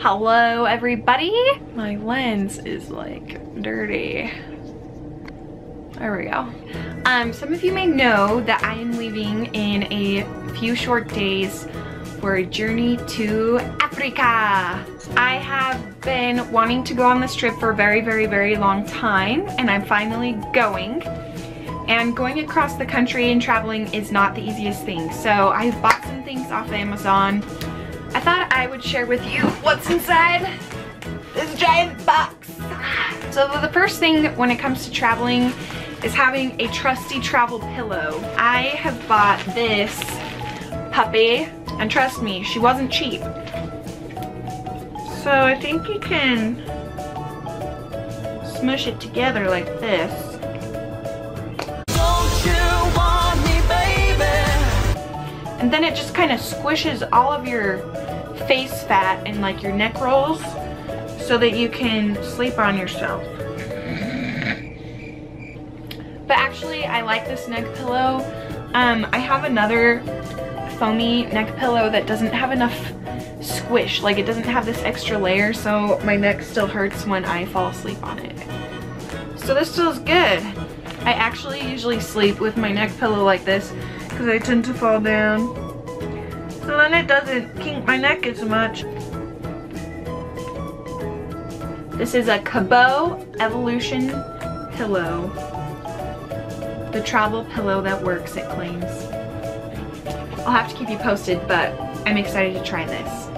Hello, everybody. My lens is like dirty. There we go. Um, some of you may know that I am leaving in a few short days for a journey to Africa. I have been wanting to go on this trip for a very, very, very long time and I'm finally going. And going across the country and traveling is not the easiest thing. So I bought some things off Amazon. I thought I would share with you what's inside this giant box. So the first thing when it comes to traveling is having a trusty travel pillow. I have bought this puppy, and trust me, she wasn't cheap. So I think you can smush it together like this. And then it just kind of squishes all of your face fat and like your neck rolls so that you can sleep on yourself. But actually, I like this neck pillow. Um, I have another foamy neck pillow that doesn't have enough squish. Like it doesn't have this extra layer, so my neck still hurts when I fall asleep on it. So this feels good. I actually usually sleep with my neck pillow like this because I tend to fall down. So then it doesn't kink my neck as much. This is a Cabeau Evolution pillow the travel pillow that works, it claims. I'll have to keep you posted, but I'm excited to try this.